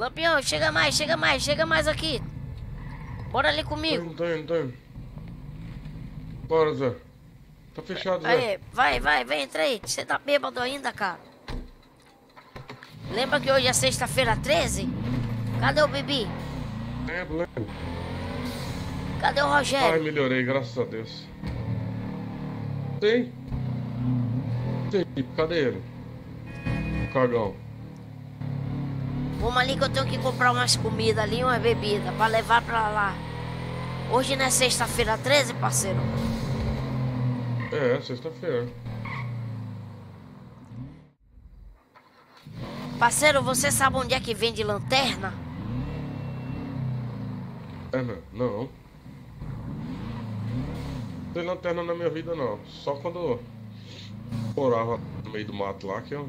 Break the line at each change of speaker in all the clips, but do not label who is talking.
Lampião, chega mais, chega mais, chega mais aqui. Bora ali comigo.
Tô indo, tô indo. Bora, Zé. Tá fechado, Zé.
Aí, vai, vai, vem, entra aí. Você tá bêbado ainda, cara? Lembra que hoje é sexta-feira 13? Cadê o Bibi?
Lembro, lembro.
Cadê o
Ai,
Rogério?
melhorei, graças a Deus. Tem? Tem, cadê ele? Cagão.
Vamos ali que eu tenho que comprar umas comidas ali, umas bebidas, pra levar pra lá. Hoje não é sexta-feira 13, parceiro?
É, sexta-feira.
Parceiro, você sabe onde é que vende lanterna?
É, não. Não. Não tem lanterna na minha vida, não. Só quando eu morava no meio do mato lá que eu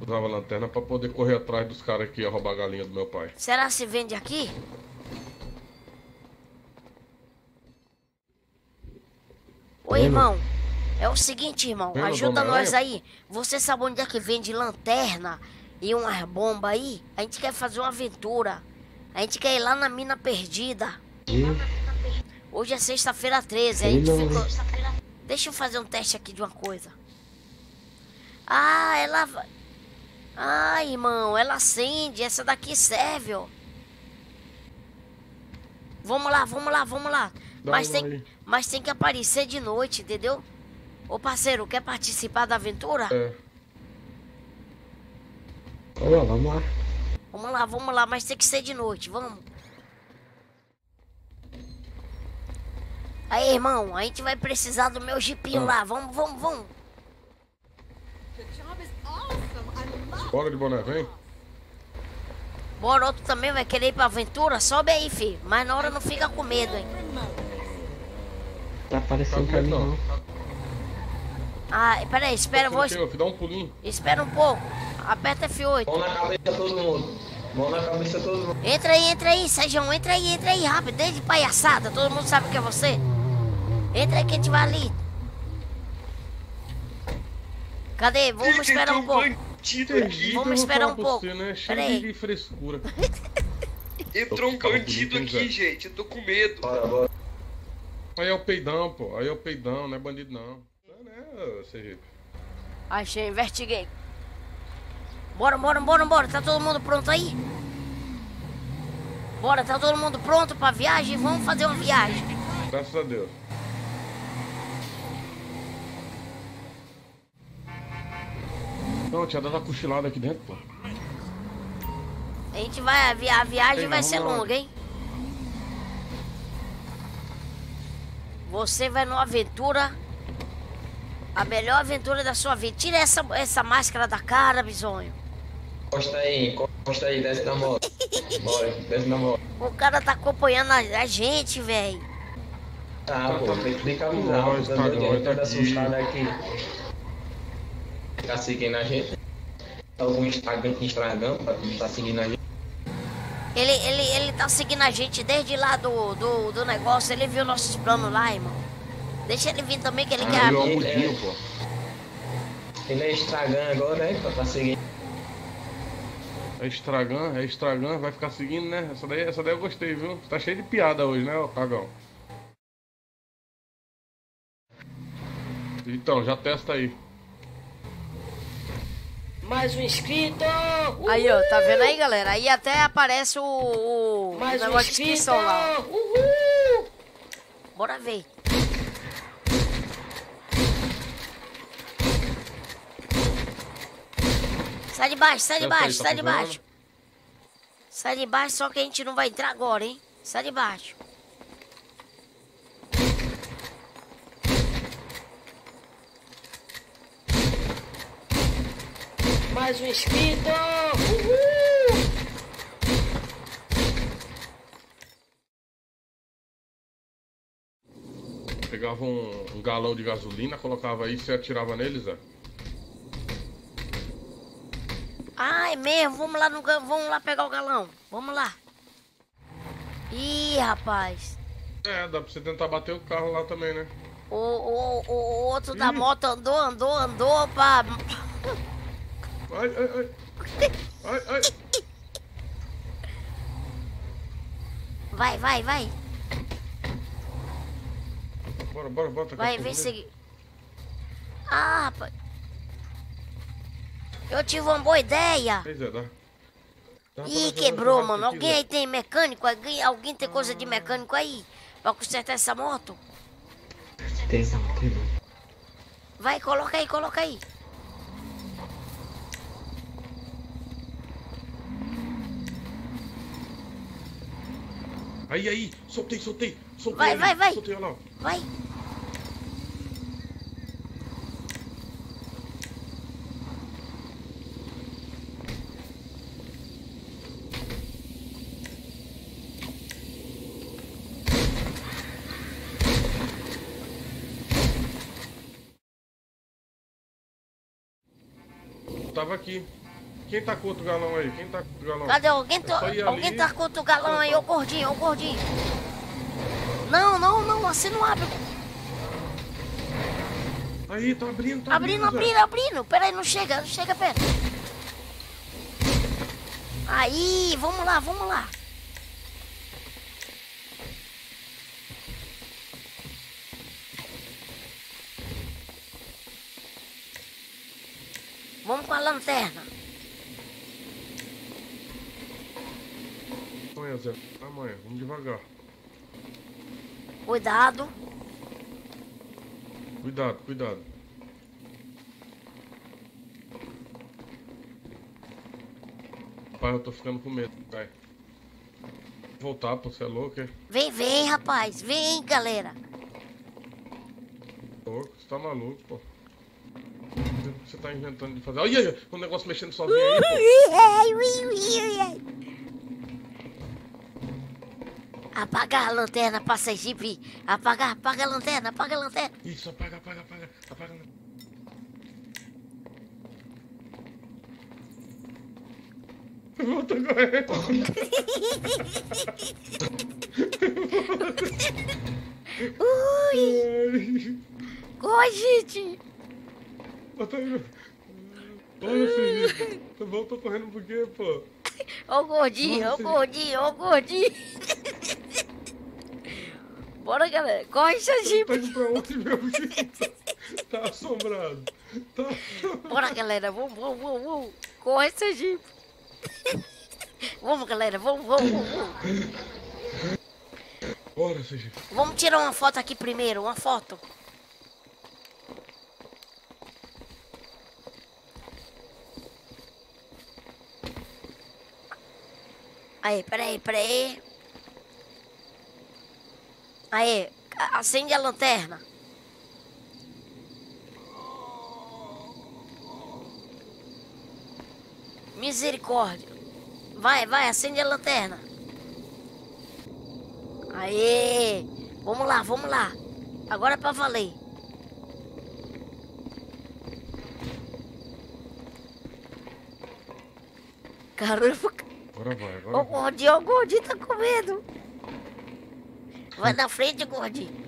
usava lanterna pra poder correr atrás dos caras que iam roubar a galinha do meu pai.
Será se vende aqui? Oi, irmão. É o seguinte, irmão.
Vendo,
Ajuda nós aí. Você sabe onde é que vende lanterna e umas bombas aí? A gente quer fazer uma aventura. A gente quer ir lá na mina perdida. Hoje é sexta-feira 13. A gente ficou. Deixa eu fazer um teste aqui de uma coisa. Ah, ela vai. Ah, irmão, ela acende. Essa daqui serve, ó. Vamos lá, vamos lá, vamos lá.
Dá
Mas tem,
aí.
mas tem que aparecer de noite, entendeu? Ô parceiro, quer participar da aventura?
É.
Vamos lá, vamos lá.
Vamos lá, vamos lá, mas tem que ser de noite, vamos. Aí, irmão, a gente vai precisar do meu jipinho
Ah.
lá. Vamos, vamos, vamos.
Bora de boné, vem.
Bora, outro também vai querer ir pra aventura? Sobe aí, filho. Mas na hora não fica com medo, hein?
Tá aparecendo
Tá
pra mim,
não.
não.
Ah, peraí, espera, eu vou...
Aqui, ó, Dá um pulinho.
Espera um pouco. Aperta F8.
Mão na cabeça todo mundo. Mão na cabeça todo mundo.
Entra aí, entra aí, Sérgio. Entra aí, entra aí, rápido. Desde palhaçada, todo mundo sabe que é você. Entra aí que a gente vai ali. Cadê? Vamos esperar um pouco.
Entendi,
Vamos esperar
falar
um pouco.
Você, né? Cheio
aí.
de frescura.
Entrou um bandido aqui, gente. Eu tô com medo.
Bora, bora.
Aí é o peidão, pô. Aí é o peidão, não é bandido não. Não é, né, Sergipe?
Achei, investiguei. Bora, bora, bora, bora. Tá todo mundo pronto aí? Bora, tá todo mundo pronto pra viagem? Vamos fazer uma viagem.
Graças a Deus. Não, tinha dado uma cochilada aqui dentro, pô.
A gente vai, a, vi- a viagem
Sei
vai ser longa, hein? Você vai numa aventura. A melhor aventura da sua vida. Tira essa, essa máscara da cara, bisonho.
Encosta aí, encosta aí, desce na moto. Bora, desce na moto.
O cara tá acompanhando a, a gente, velho.
Ah, pô, tem que tem que avisar. Tá doido,
tá
tá assustado aqui. Tá seguindo a gente? Algum Instagram, Instagram pra tá seguindo a gente?
Ele, ele, ele tá seguindo a gente desde lá do, do, do negócio. Ele viu nossos planos lá, irmão. Deixa ele vir também, que ele
Ah,
quer.
Ele
mudinho,
é-
pô.
Ele é Instagram agora, né? Pra tá seguindo.
É Estragan, é Estragan, vai ficar seguindo, né? Essa daí, essa daí eu gostei, viu? Tá cheio de piada hoje, né, ô cagão? Então, já testa aí.
Mais um inscrito!
Aí, ó, tá vendo aí, galera? Aí até aparece o, o
Mais um
negócio de
inscrito!
inscrição lá.
Uhul!
Bora ver. Sai de baixo, sai de baixo,
tá
sai de baixo. Sai de baixo, só que a gente não vai entrar agora, hein? Sai de baixo.
Mais um inscrito! Uhul!
Pegava um, um galão de gasolina, colocava aí e você atirava neles, Zé.
Ah, é mesmo? Vamos lá, no, vamos lá pegar o galão. Vamos lá. Ih, rapaz.
É, dá pra você tentar bater o carro lá também, né?
O, o, o, outro da moto andou, andou, andou pra...
Ai, ai, ai. Ai, ai.
Vai, vai, vai.
Bora, bora, bora. tacar
Vai, vem seguir. Ah, rapaz. Eu tive uma boa ideia.
Pois é, dá. Dá
Ih, quebrou, mano.
aqui,
Alguém aí tem mecânico? Alguém, alguém tem coisa de mecânico aí? Pra consertar essa moto?
Tem tem.
Vai, coloca aí, coloca aí.
Aí, aí, soltei, soltei. soltei
Vai,
ali,
vai, vai.
Soltei, olha lá.
Vai.
Tava aqui. Quem tá com outro galão aí? Quem tá com outro galão?
Cadê alguém?
É
Tá,
ir
alguém tá com outro galão aí, ô gordinho, ô gordinho. Não, não, não, assim não abre.
Aí, tá abrindo, tá
Abrindo,
Zé.
abrindo, abrindo. Peraí, não chega, não chega perto. Aí, vamos lá, vamos lá. Vamos com a lanterna.
Amanhã, Zé. Amanhã, vamos devagar.
Cuidado.
Cuidado, cuidado. Pai, eu tô ficando com medo, vai. Voltar, pô, você é louco, é?
Vem, vem, rapaz. Vem, galera.
Louco, você tá maluco, pô. O que você tá inventando de fazer? Olha o negócio mexendo sozinho aí, pô.
Apaga a lanterna pra Sergipe. Apaga, apaga a lanterna, apaga a lanterna.
Isso, apaga, apaga, apaga, apaga. Volta correndo.
Ui, corre, gente.
Volta aí. Olha, Sergipe. Você volta correndo por quê, pô?
Ô gordinho, ô gordinho, ô gordinho. Bora, galera. Corre,
Tá
Sergipe.
indo pra onde, meu filho? Tá assombrado. Tá.
Bora, galera. Vamos, vamos, vamos, vamos. Corre, Sergipe. Vamos, galera. Vamos, vamos, vamos. vamos.
Bora, Sergipe.
Vamos tirar uma foto aqui primeiro. Uma foto. Aí, peraí, peraí. Aí, a- acende a lanterna. Misericórdia. Vai, vai, acende a lanterna. Aê! Vamos lá, vamos lá. Agora é pra valer. Caramba,
Agora vai,
o
agora vai.
gordinho, o gordinho tá com medo. Vai na frente, gordinho.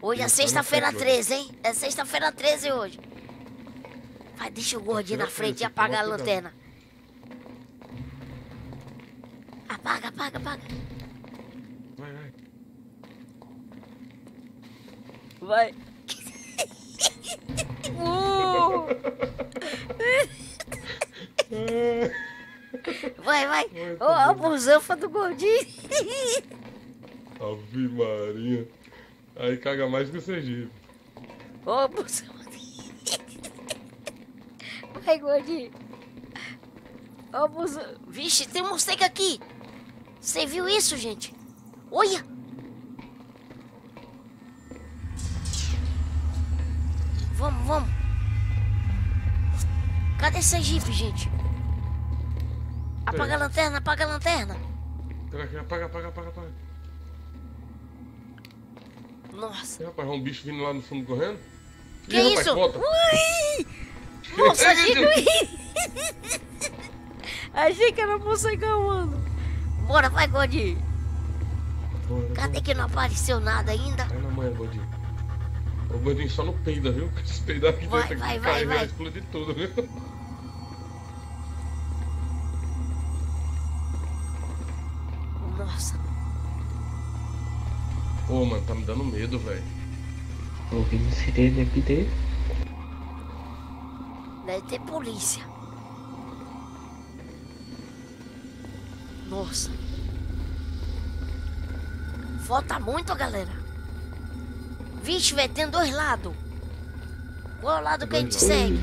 Hoje é
tá
sexta-feira
frente,
13, hein? É sexta-feira 13 hoje. Vai, deixa o gordinho na frente e
13,
apaga a lanterna. Apaga, apaga, apaga.
Vai, vai.
Vai. Uh! Vai, vai.
Muito
Ô, a
bom.
busanfa do gordinho.
Ave Maria. Aí caga mais que o Sergipe.
Ô, busanfa. Vai, gordinho. Ô, busanfa. Vixe, tem um morcego aqui. Você viu isso, gente? Olha. Vamos, vamos. Cadê esse Jeep, gente? Apaga a lanterna, apaga a lanterna.
Apaga, apaga, apaga, apaga.
Nossa.
Rapaz, é um bicho vindo lá no fundo correndo.
Que
Ih, rapaz,
isso?
volta.
Ui! Nossa, achei que... achei que era morcegão, mano. Bora, vai.
Bora,
Cadê que não apareceu nada ainda?
Vai na manhã, Gordinho. O Gordinho só não peida, viu? Se peidar aqui
Vai,
dentro,
vai, vai, vai.
vai explodir tudo, viu? Pô, mano, tá me dando medo, velho.
Tô ouvindo sirene aqui dele.
Deve ter polícia. Nossa. Falta muito, galera. Vixe, velho, tem dois lados. Qual é o lado que a gente segue?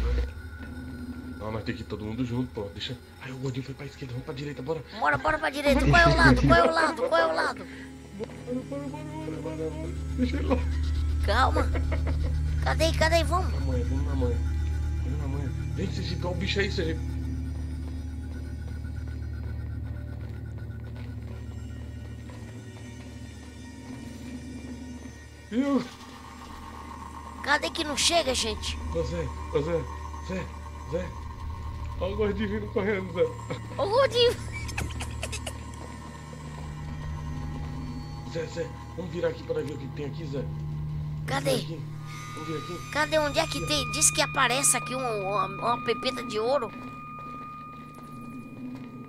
Não, nós temos que ir todo mundo junto, pô. Deixa. Aí o gordinho foi pra esquerda, vamos pra direita, bora.
Bora, bora pra direita. Qual é o lado? Qual é o lado? Qual é o lado?
Bora, bora, bora, bora, bora. Deixa ele lá.
Calma. Cadê? Cadê? Vamos.
Na manhã, vamos na manhã. Vamos na manhã. Vem, Sergipe, olha o bicho aí, Sergipe. Viu?
Cadê que não chega, gente?
Ô Zé, ô Zé, Zé, Zé. Olha o gordinho vindo correndo, Zé.
Ô, Gordinho.
Zé, Zé, vamos virar aqui para ver o que tem aqui, Zé.
Cadê?
Vamos vir aqui. Vamos aqui.
Cadê? Onde é que tem? Diz que aparece aqui um- uma, uma pepita de ouro.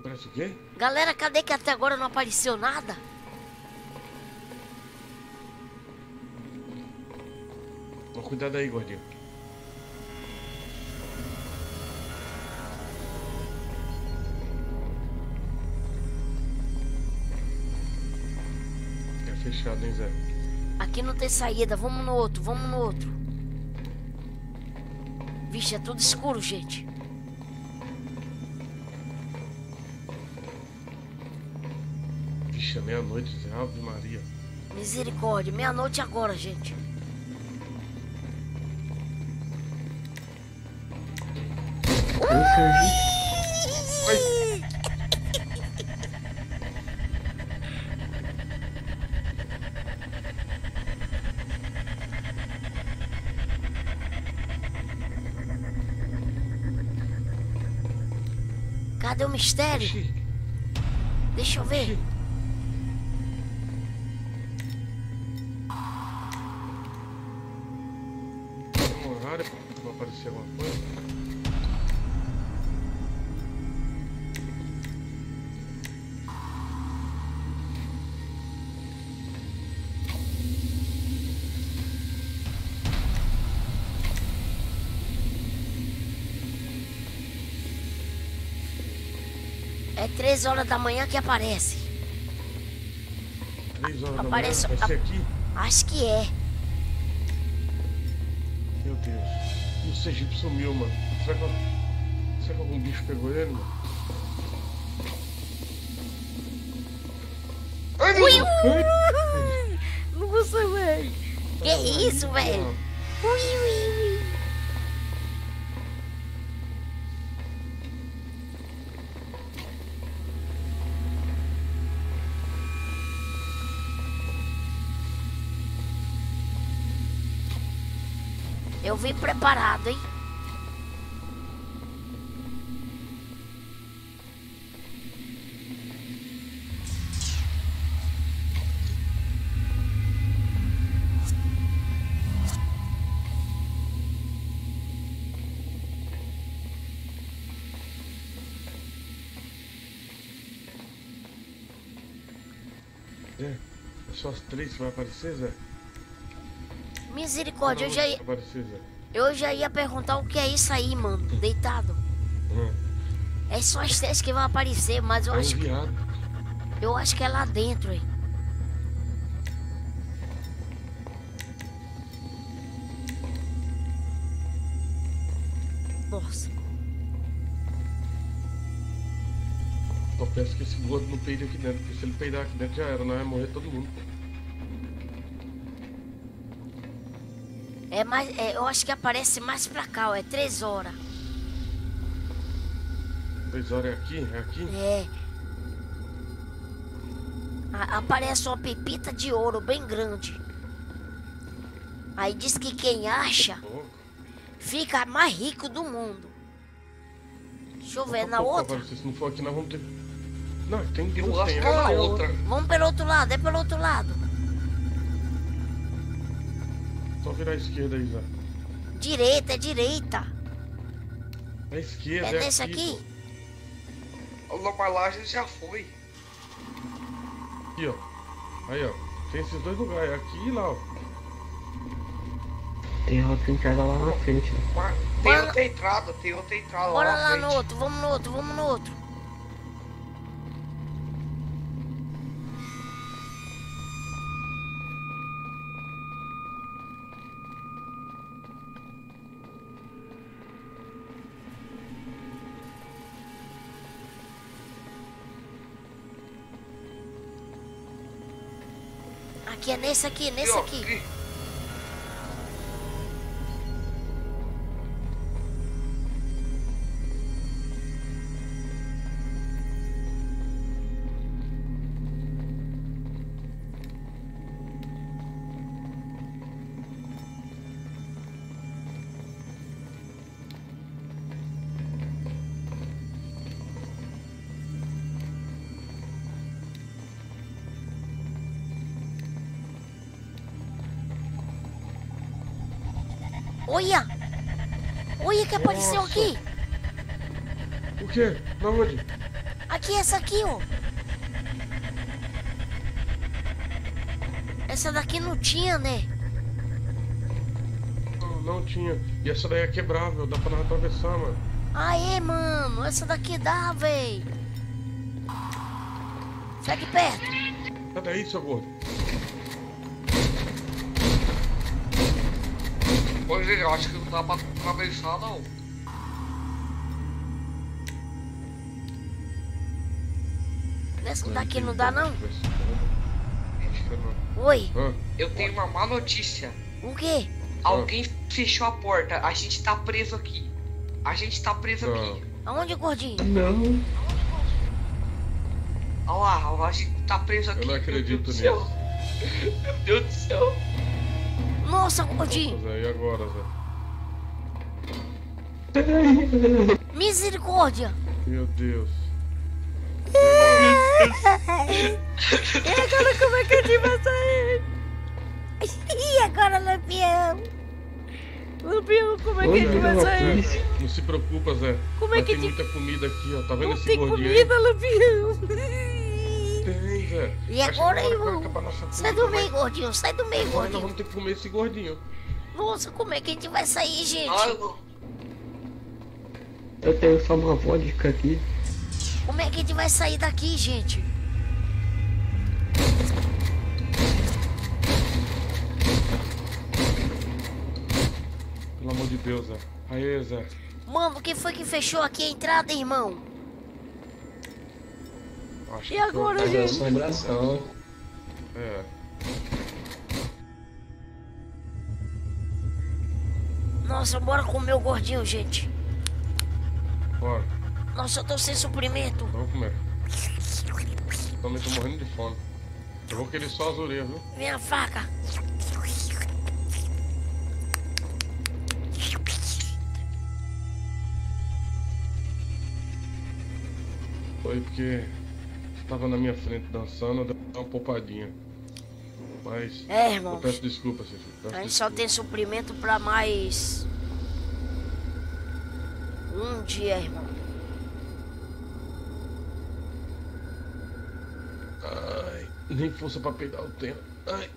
Parece o quê?
Galera, cadê que até agora não apareceu nada?
Toma cuidado aí, gordinho. Fechado, hein, Zé?
Aqui não tem saída. Vamos no outro, vamos no outro. Vixe, é tudo escuro, gente.
Vixe, é meia-noite, Zé. Ave Maria.
Misericórdia, meia-noite agora, gente.
Ô, Sergipe.
Cadê o mistério? Deixa eu ver. É três horas da manhã que aparece.
Três horas
Aparece-
da manhã, vai ser aqui?
Acho que é.
Meu Deus. E o Sergipe sumiu, mano. Será que, será que algum bicho pegou ele, mano?
Ai, meu Deus!
Nossa, velho. Que isso, velho? Ui, ui, ui. Eu vim preparado, hein?
Zé, é só as três vai aparecer, Zé?
Misericórdia, eu já, ia, eu já ia perguntar o que é isso aí, mano. Deitado.
Hum.
É só as três que vão aparecer, mas eu
É
acho, que- eu acho que é lá dentro, hein? Nossa.
Só peço que esse gordo não peide aqui dentro, porque se ele peidar aqui dentro já era, nós vai morrer todo mundo.
É mais, é, eu acho que aparece mais pra cá, ó, é três horas.
Três horas é aqui? É aqui?
É. A- aparece uma pepita de ouro bem grande. Aí diz que quem acha fica mais rico do mundo. Deixa eu ver,
Tá
na outra.
agora, Se não for aqui, nós vamos ter. Não, tem
que é na outra.
Vamos pelo outro lado, é pelo outro lado.
Só virar à esquerda aí, Zé.
Direita, é direita.
É esquerda,
É
é,
desse aqui?
pô.
O Lomalagem já foi.
Aqui, ó. Aí, ó. Tem esses dois lugares, aqui e lá, ó.
Tem outra entrada lá na frente. né?
Tem
Bora-
outra entrada, tem outra entrada
Bora
lá na
lá
frente.
no outro, vamos no outro, vamos no outro. Aqui é nesse aqui, nesse aqui. Olha! Olha que apareceu
Nossa.
aqui!
O quê? Na onde?
Aqui, essa aqui, ó. Essa daqui não tinha, né?
Não, não tinha. E essa daí é quebrável, dá pra atravessar, mano.
Aê, mano, essa daqui dá, véi. Sai de perto.
Sai daí, seu gordo.
Pois é, eu acho que não dá pra atravessar, não.
Nessa daqui não dá, não? Oi,
Eu tenho uma má notícia.
o quê?
Alguém fechou a porta. A gente tá preso aqui. A gente tá preso
Não.
aqui.
Aonde, gordinho?
Não.
Olha lá, a gente tá preso aqui.
eu não acredito nisso.
Meu Deus do céu.
Nossa, gordinho.
Zé, e agora, Zé?
Misericórdia.
Meu Deus.
E agora como é que a gente vai sair? E agora, Lampião? Lampião, como é que a gente vai sair?
Zé, não se preocupa, Zé.
Como é
Mas
que
tem
te-
muita comida aqui, ó. Tá vendo
Não
esse
tem
gordinho
comida,
aí?
Lampião.
Tem, Zé.
E agora,
nossa
Sai do meio, gordinho. Sai do meio,
Agora nós
gordinho.
vamos ter que comer esse gordinho.
Nossa, como é que a gente vai sair, gente?
Eu
Eu tenho só uma vodka aqui.
Como é que a gente vai sair daqui, gente?
Pelo amor de Deus, Zé. Aê, Zé.
Mano, quem foi que fechou aqui a entrada, irmão?
Acho
E agora,
é assombração.
É.
Nossa, bora comer o gordinho, gente.
Bora.
Nossa, eu tô sem suprimento.
Vamos comer. Também tô morrendo de fome. Eu vou querer só as orelhas, viu?
Minha faca.
Foi porque tava na minha frente dançando, eu dei uma poupadinha. Mas
É,
eu
irmão.
peço desculpa, Ceci. Peço
A gente só
desculpa.
tem suprimento pra mais. Um dia, irmão.
Ai, nem força pra pegar o tempo. Ai.